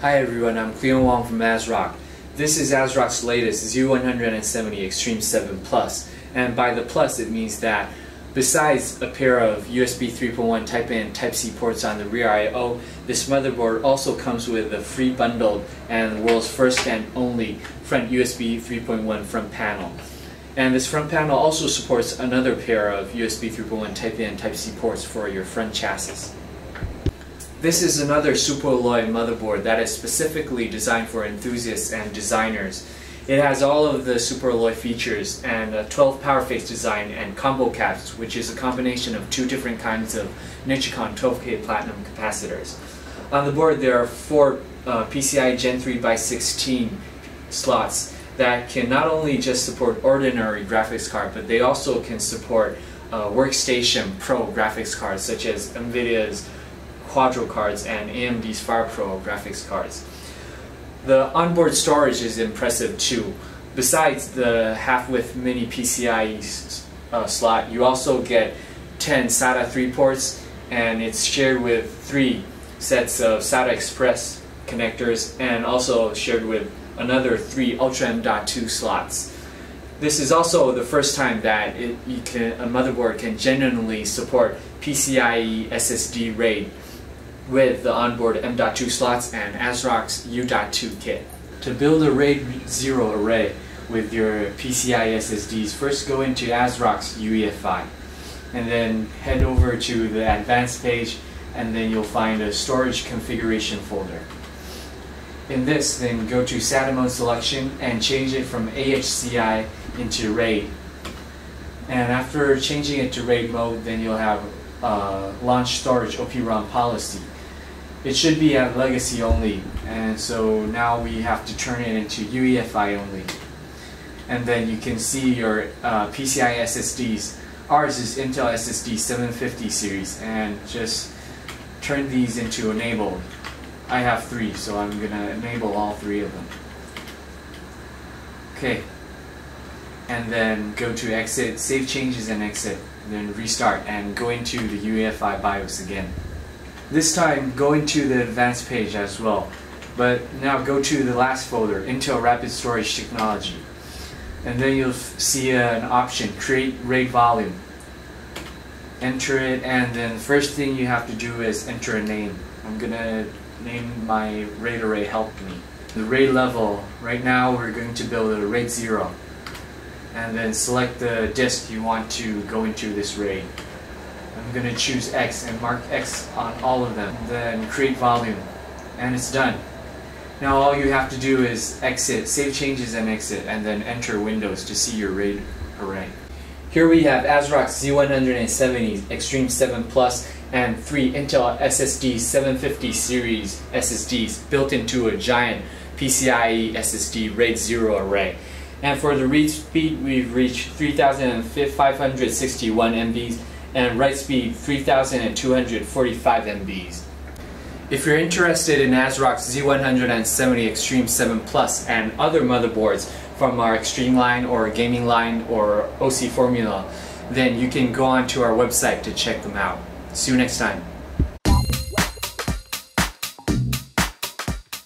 Hi everyone, I'm Cleo Wong from ASRock. This is ASRock's latest Z170 Extreme 7 Plus, and by the plus it means that besides a pair of USB 3.1 Type-A and Type-C ports on the rear I.O., this motherboard also comes with a free bundled and world's first and only front USB 3.1 front panel. And this front panel also supports another pair of USB 3.1 Type-A and Type-C ports for your front chassis. This is another Superalloy motherboard that is specifically designed for enthusiasts and designers. It has all of the Superalloy features and a 12 power phase design and combo caps, which is a combination of two different kinds of Nichicon 12K Platinum capacitors. On the board there are four uh, PCI Gen 3 by 16 slots that can not only just support ordinary graphics card, but they also can support uh, Workstation Pro graphics cards such as NVIDIA's Quadro cards and AMD's FirePro graphics cards. The onboard storage is impressive too. Besides the half-width mini PCIe uh, slot, you also get 10 SATA 3 ports and it's shared with three sets of SATA Express connectors and also shared with another three Ultra M.2 slots. This is also the first time that it, can, a motherboard can genuinely support PCIe SSD RAID with the onboard M.2 slots and ASRock's U.2 kit. To build a RAID 0 array with your PCI SSDs, first go into ASRock's UEFI and then head over to the advanced page and then you'll find a storage configuration folder. In this, then go to SATA mode selection and change it from AHCI into RAID. And after changing it to RAID mode, then you'll have uh, launch storage OP-ROM policy it should be at legacy only and so now we have to turn it into UEFI only. And then you can see your uh, PCI SSDs ours is Intel SSD 750 series and just turn these into enabled I have three so I'm gonna enable all three of them. Okay. And then go to exit save changes and exit then restart and go into the UEFI BIOS again this time go into the advanced page as well. But now go to the last folder, Intel Rapid Storage Technology. And then you'll see an option, create RAID volume. Enter it and then the first thing you have to do is enter a name. I'm gonna name my RAID array help me. The RAID level, right now we're going to build a RAID 0. And then select the disk you want to go into this RAID. I'm going to choose X and mark X on all of them. Then create volume. And it's done. Now all you have to do is exit, save changes and exit, and then enter Windows to see your RAID array. Here we have ASRock Z170 Extreme 7 Plus and three Intel SSD 750 series SSDs built into a giant PCIe SSD RAID 0 array. And for the read speed, we've reached 3,561 MBs and write speed 3245 MBs. If you're interested in ASRock's Z170 Extreme 7 Plus and other motherboards from our Extreme line or gaming line or OC Formula, then you can go on to our website to check them out. See you next time.